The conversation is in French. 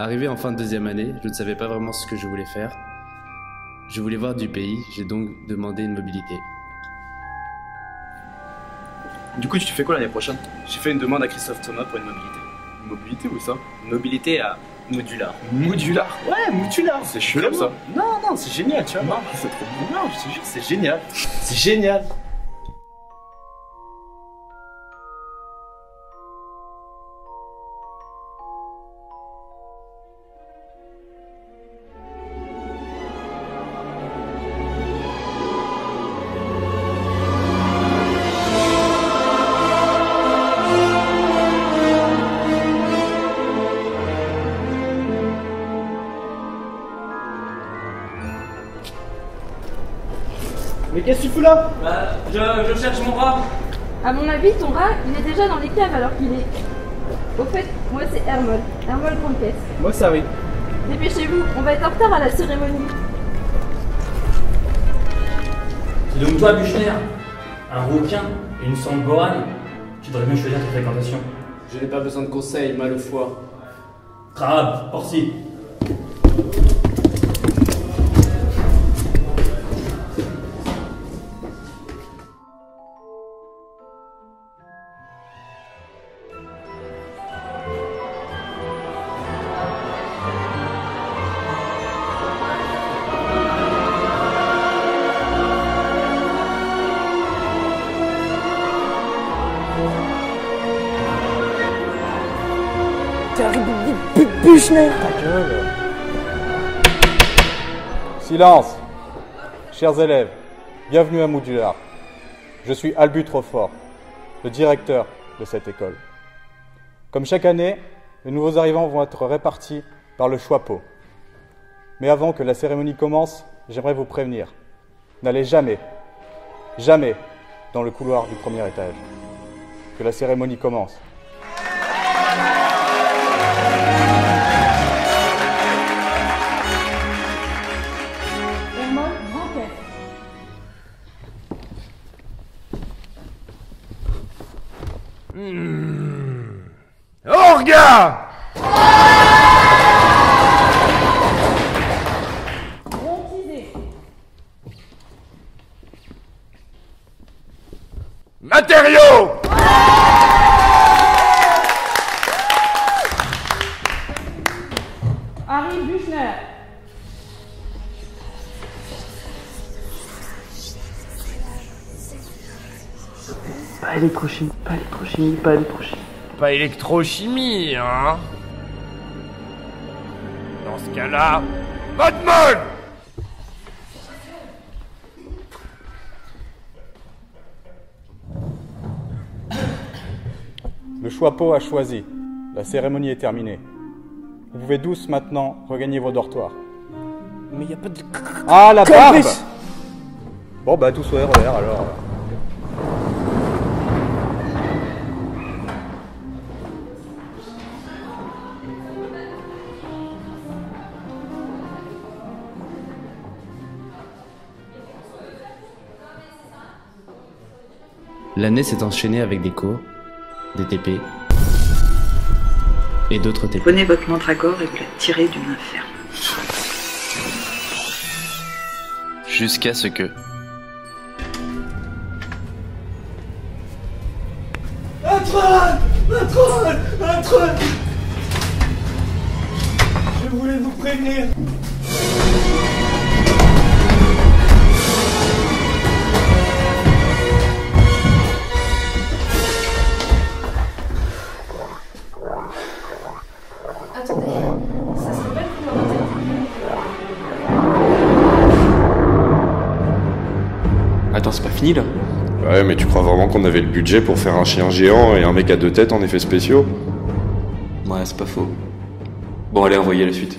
Arrivé en fin de deuxième année, je ne savais pas vraiment ce que je voulais faire. Je voulais voir du pays, j'ai donc demandé une mobilité. Du coup, tu fais quoi l'année prochaine? J'ai fait une demande à Christophe Thomas pour une mobilité. Une mobilité où ça? Une mobilité à Modular. Modular? Ouais, Modular C'est chelou ça Non, non, c'est génial, tu vois. Non, c'est trop bien. Non, je te jure, c'est génial. C'est génial. Mais qu'est-ce que tu fous là? Bah, je, je cherche mon rat. À mon avis, ton rat, il est déjà dans les caves alors qu'il est. Au fait, moi c'est Hermol. Hermol Conquest. Moi, ça oui. Dépêchez-vous, on va être en retard à la cérémonie. Donc toi, Buchner, un requin et une sonde Goran, tu devrais bien choisir tes fréquentations. Je n'ai pas besoin de conseils, mal au foie. Crabe, Silence Chers élèves, bienvenue à Modular. Je suis Albu Trofort, le directeur de cette école. Comme chaque année, les nouveaux arrivants vont être répartis par le Choixpeau. Mais avant que la cérémonie commence, j'aimerais vous prévenir. N'allez jamais, jamais dans le couloir du premier étage. Que la cérémonie commence. Orga Brontisé. Matériaux Pas électrochimie, pas électrochimie, pas électrochimie. Pas électrochimie, hein Dans ce cas-là, molle Le Choixpeau a choisi. La cérémonie est terminée. Vous pouvez tous maintenant regagner vos dortoirs. Mais y a pas de. Ah, la barbe Bon, bah, tous au RER alors. L'année s'est enchaînée avec des cours, des TP et d'autres TP. Prenez votre mandragore et vous la tirez du main ferme. Jusqu'à ce que. Un troll Un troll Un troll Je voulais vous prévenir. Attendez, ça serait pas le couloir Attends, c'est pas fini là Ouais, mais tu crois vraiment qu'on avait le budget pour faire un chien géant et un mec à deux têtes en effets spéciaux? Ouais, c'est pas faux. Bon, allez, envoyez la suite.